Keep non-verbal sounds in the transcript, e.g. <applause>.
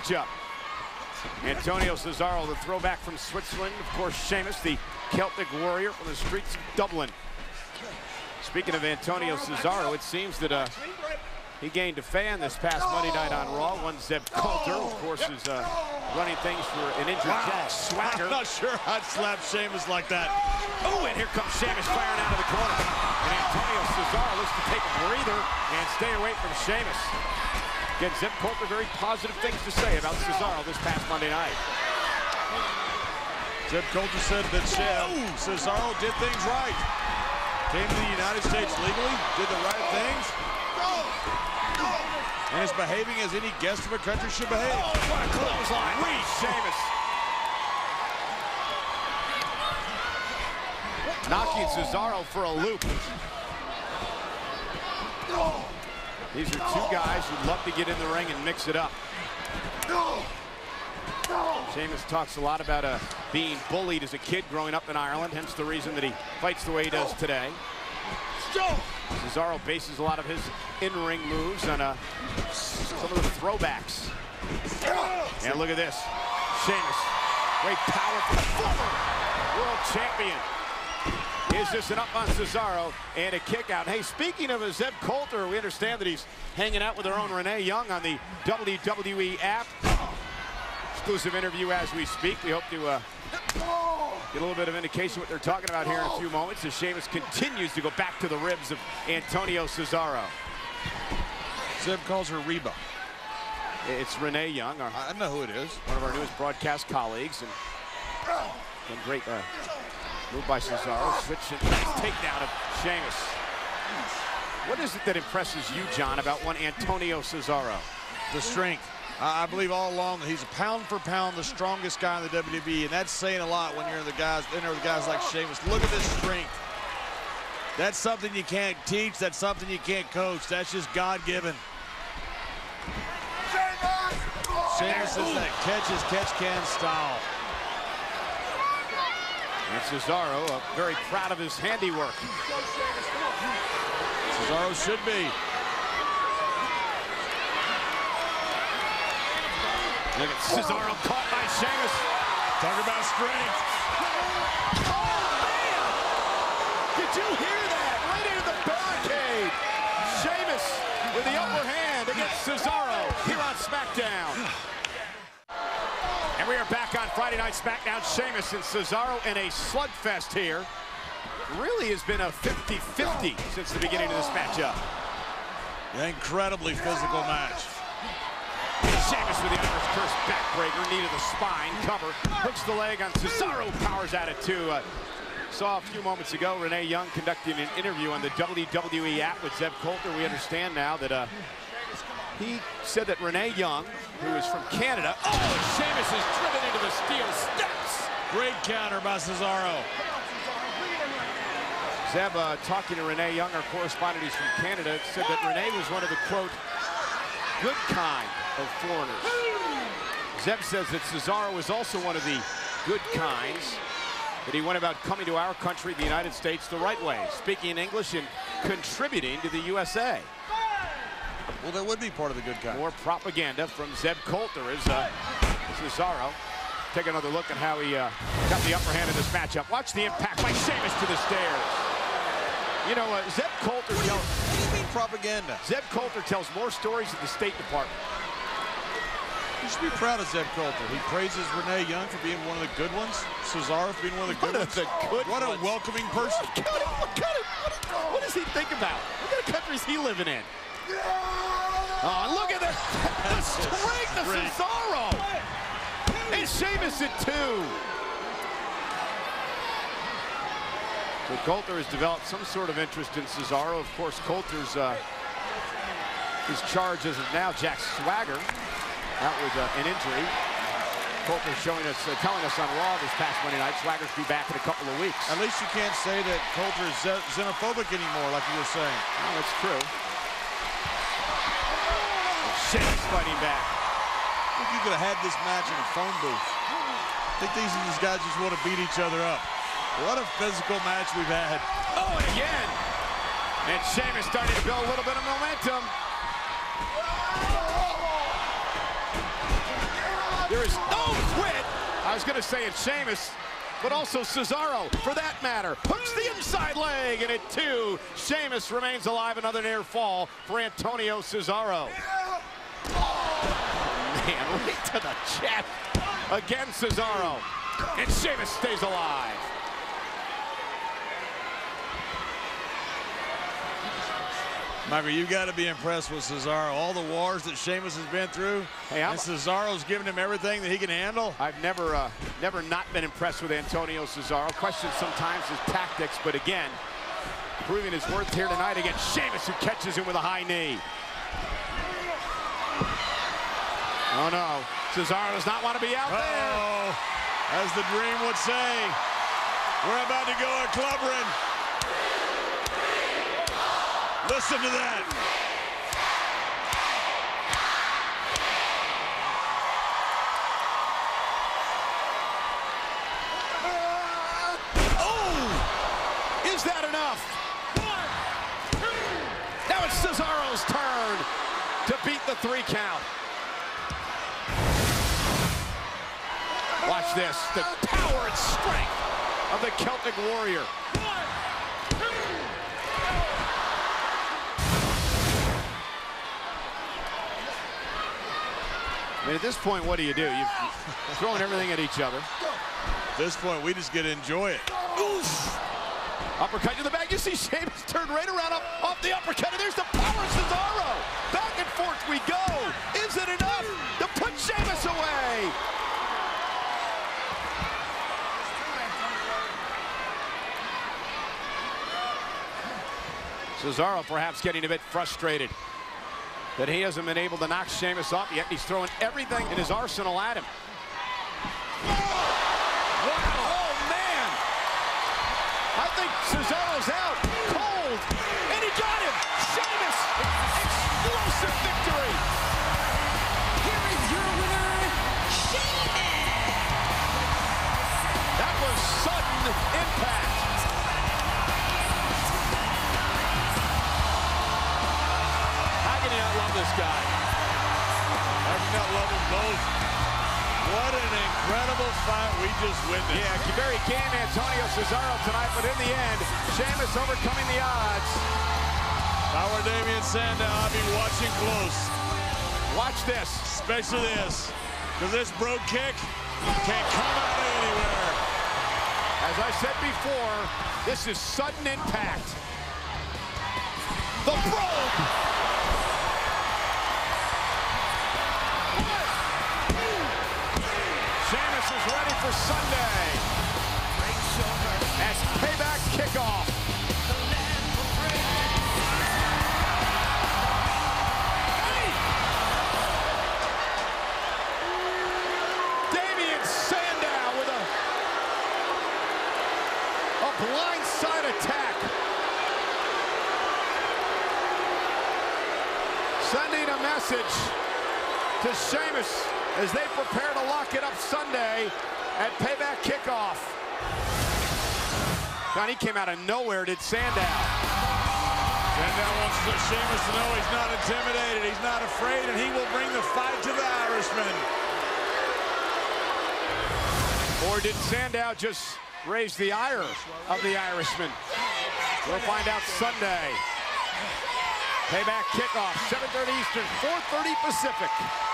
matchup. Antonio Cesaro, the throwback from Switzerland. Of course, Sheamus, the Celtic warrior from the streets of Dublin. Speaking of Antonio Cesaro, it seems that uh, he gained a fan this past Monday night on Raw. One Zeb Colter, of course, is uh, running things for an injured Wow. Jack Swagger. I'm not sure I'd slap Sheamus like that. Oh, and here comes Sheamus firing out of the corner. And Antonio Cesaro looks to take a breather and stay away from Sheamus. Again, Zeb Colter, very positive things to say about Cesaro this past Monday night. Zeb Colter said that Cesaro did things right. Came to the United States legally, did the right things, and is behaving as any guest of a country should behave. Oh, what a clothesline. Wee, Sheamus. Knocking Cesaro for a loop. Oh. These are two guys who love to get in the ring and mix it up. Sheamus talks a lot about uh, being bullied as a kid growing up in Ireland, hence the reason that he fights the way he does today. Cesaro bases a lot of his in-ring moves on uh, some of the throwbacks. And look at this. Sheamus, great power from the former world champion. Is this an up on Cesaro and a kick out? Hey, speaking of a Zeb Colter, we understand that he's hanging out with our own Renee Young on the WWE app. Exclusive interview as we speak. We hope to uh, get a little bit of indication what they're talking about here in a few moments as Sheamus continues to go back to the ribs of Antonio Cesaro. Zeb calls her Reba. It's Renee Young, our, I know who it is. one of our newest broadcast colleagues. And, and great uh, move by Cesaro. Switch and nice takedown of Sheamus. What is it that impresses you, John, about one Antonio Cesaro? The strength. I I believe all along that he's pound for pound the strongest guy in the WWE, and that's saying a lot when you're in the guys, in there with guys like Sheamus. Look at this strength. That's something you can't teach. That's something you can't coach. That's just God-given. Sheamus is that catch as catch can style. And Cesaro, uh, very proud of his handiwork. Cesaro should be. Look at Cesaro caught by Sheamus. Talk about strength. Did you hear that? Right into the barricade. Sheamus with the upper hand against Cesaro here on SmackDown. We are back on Friday Night SmackDown. Sheamus and Cesaro in a slugfest here. Really has been a 50-50 since the beginning of this matchup. An incredibly physical match. Sheamus with the Irish curse backbreaker, knee to the spine, cover, hooks the leg on Cesaro, powers at it too. Uh, saw a few moments ago Renee Young conducting an interview on the WWE app with Zeb Colter. We understand now that uh, he said that Renee Young, who is from Canada, oh, Sheamus is driven into the steel steps. Great counter by Cesaro. Zeb, uh, talking to Renee Young, our correspondent who's from Canada, said that Renee was one of the, quote, good kind of foreigners. Zeb says that Cesaro was also one of the good kinds, that he went about coming to our country, the United States, the right way, speaking English and contributing to the USA. Well, that would be part of the good guy. More propaganda from Zeb Colter as uh, Cesaro. Take another look at how he uh, got the upper hand in this matchup. Watch the impact by Sheamus to the stairs. You know, uh, Zeb Colter tells, What do you mean propaganda? Zeb Colter tells more stories than the State Department. You should be proud of Zeb Colter. He praises Renee Young for being one of the good ones, Cesaro for being one of the good One ones. the good what ones. a welcoming person. What, kind of- what, kind of- what- what does he think about? What kind of country is he living in? Oh, look at the, <laughs> the strength of Cesaro. And Sheamus at two. So Colter has developed some sort of interest in Cesaro. Of course, Colter's uh, his charge as of now, Jack Swagger, out with uh, an injury. Colter showing us, uh, telling us on Raw this past Monday night, Swagger's be back in a couple of weeks. At least you can't say that Colter is xenophobic anymore, like you were saying. Well, that's true. Sheamus fighting back. I think you could have had this match in a phone booth. I think these, these guys just want to beat each other up. What a physical match we've had. Oh, and again. And Sheamus starting to build a little bit of momentum. There is no quit. I was going to say it's Sheamus, but also Cesaro, for that matter. Hooks the inside leg, and at two, Sheamus remains alive. Another near fall for Antonio Cesaro. Oh, <laughs> right to the chest. Again, Cesaro. And Sheamus stays alive. Michael, you've got to be impressed with Cesaro. All the wars that Sheamus has been through, hey, I'm, and Cesaro's giving him everything that he can handle. I've never, uh, never not been impressed with Antonio Cesaro. Question sometimes his tactics, but again, proving his worth here tonight against Sheamus, who catches him with a high knee. Oh no, Cesaro does not want to be out uh -oh. there. As the dream would say, we're about to go a club run. Listen to that. Oh! Is that enough? Now it's Cesaro's turn to beat the three count. Watch this, the power and strength of the Celtic Warrior. I mean, at this point, what do you do? You're throwing everything at each other. At this point, we just get to enjoy it. Oof. Uppercut to the back. You see Sheamus turn right around up off the uppercut, and there's the power of Cesaro. Back and forth we go. Is it enough to put Sheamus away? Cesaro perhaps getting a bit frustrated that he hasn't been able to knock Sheamus off yet. He's throwing everything in his arsenal at him. Wow. Oh, man. I think Cesaro's out. Cold. And he got him. Sheamus. Explosive victory. Here is your winner, Sheamus. That was sudden impact. Love this guy. I do not love them both. What an incredible fight we just witnessed. Yeah, very game Antonio Cesaro tonight, but in the end, Sheamus overcoming the odds. If I were Damien Sandow, I'd be watching close. Watch this. Especially this. Because this brogue kick can't come out of anywhere. As I said before, this is sudden impact. The brogue message to Sheamus as they prepare to lock it up Sunday at Payback Kickoff. John, he came out of nowhere, did Sandow. Sandow wants Sheamus to know he's not intimidated, he's not afraid, and he will bring the fight to the Irishman. Or did Sandow just raise the ire of the Irishman? We'll find out Sunday. Payback kickoff, 7.30 Eastern, 4.30 Pacific.